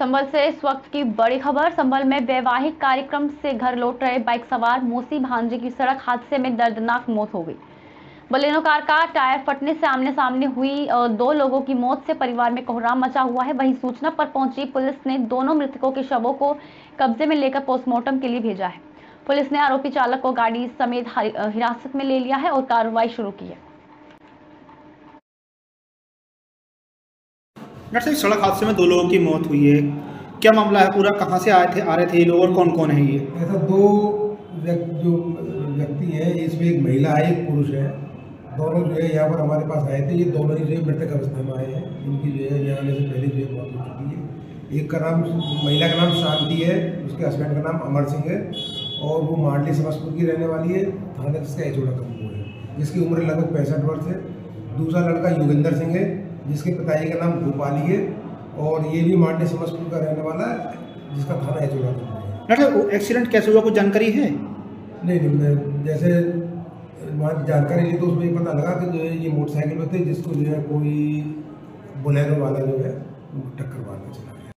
संभल से इस वक्त की बड़ी खबर। संभल में वैवाहिक कार्यक्रम से घर लौट रहे बाइक सवार मोसी भांजे की सड़क हादसे में दर्दनाक मौत हो गई। बलेनो कार का टायर फटने से आमने सामने हुई दो लोगों की मौत से परिवार में कोहराम मचा हुआ है। वहीं सूचना पर पहुँची पुलिस ने दोनों मृतकों के शवों को कब्जे में लेकर पोस्टमार्टम के लिए भेजा है। पुलिस ने आरोपी चालक को गाड़ी समेत हिरासत में ले लिया है और कार्रवाई शुरू की है। डॉक्टर साहब, सड़क हादसे में दो लोगों की मौत हुई है। क्या मामला है? पूरा कहाँ से आए थे, आ रहे थे ये लोग और कौन कौन है ये? ऐसा दो जो व्यक्ति है, इसमें एक महिला है, एक पुरुष है। दोनों जो है, यहाँ पर हमारे पास आए थे। ये दोनों ही जो है, मृतक अवस्था में आए हैं। इनकी जो है, यहाँ आने से पहले जो है, मौत हो चुकी है। एक का नाम, महिला का नाम शांति है। उसके हस्बैंड का नाम अमर सिंह है। और वो मांडली समस्तपुर की रहने वाली है। थाना जिसका एचोड़ा कपूर है। जिसकी उम्र लगभग पैंसठ वर्ष है। दूसरा लड़का योगेंद्र सिंह है। जिसके पिताजी का नाम गोपाली है और ये भी मांडे समस्तपुर का रहने वाला है जिसका थाना है चौड़ा डॉक्टर एक्सीडेंट कैसे हुआ? कुछ जानकारी है? नहीं नहीं मैं जैसे वहाँ जानकारी ली तो उसमें पता लगा कि जो है ये मोटरसाइकिल में थे जिसको जो है कोई बुलेरो वाला जो है टक्कर मारना चला